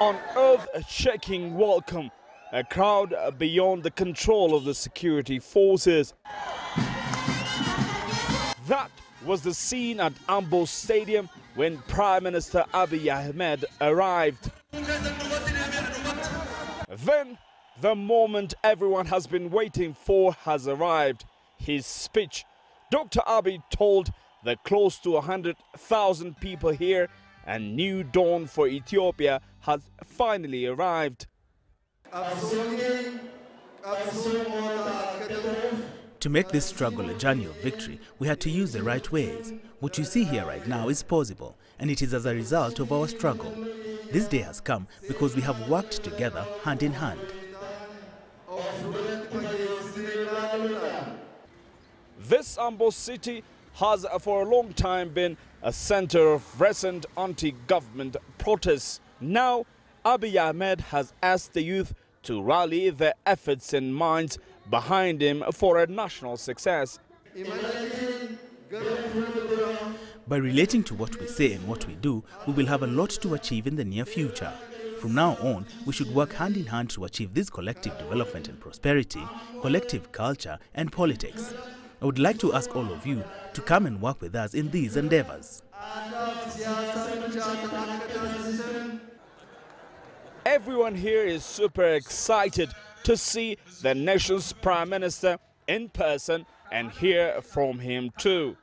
on earth-shaking welcome, a crowd beyond the control of the security forces. That was the scene at Ambo Stadium when Prime Minister Abiy Ahmed arrived. Then, the moment everyone has been waiting for has arrived. His speech. Dr. Abiy told the close to 100,000 people here a new dawn for Ethiopia has finally arrived. To make this struggle a journey of victory, we had to use the right ways. What you see here right now is possible, and it is as a result of our struggle. This day has come because we have worked together hand in hand. This Ambo city has for a long time been a center of recent anti-government protests. Now, Abiy Ahmed has asked the youth to rally their efforts and minds behind him for a national success. By relating to what we say and what we do, we will have a lot to achieve in the near future. From now on, we should work hand in hand to achieve this collective development and prosperity, collective culture and politics. I would like to ask all of you to come and work with us in these endeavors. Everyone here is super excited to see the nation's prime minister in person and hear from him too.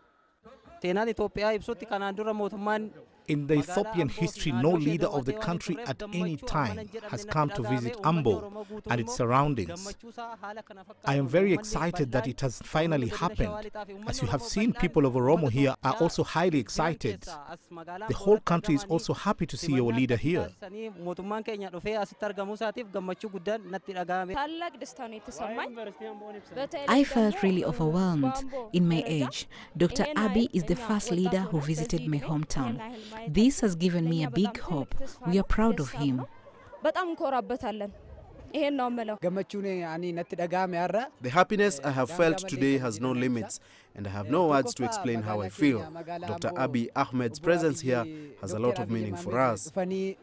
In the Ethiopian history, no leader of the country at any time has come to visit Ambo and its surroundings. I am very excited that it has finally happened. As you have seen, people of Oromo here are also highly excited. The whole country is also happy to see your leader here. I felt really overwhelmed in my age. Dr. Abiy is the first leader who visited my hometown. This has given me a big hope. We are proud of him. The happiness I have felt today has no limits, and I have no words to explain how I feel. Dr. Abiy Ahmed's presence here has a lot of meaning for us. The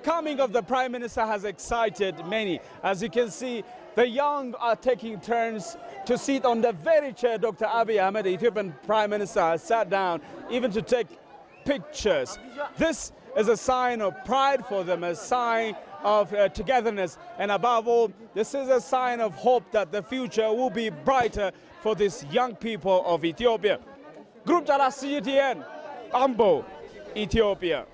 coming of the Prime Minister has excited many. As you can see, the young are taking turns to sit on the very chair Dr. Abiy Ahmed, the Ethiopian Prime Minister, has sat down even to take pictures. This is a sign of pride for them, a sign of uh, togetherness, and above all, this is a sign of hope that the future will be brighter for these young people of Ethiopia. Girum Chala CGTN, Ambo, Ethiopia.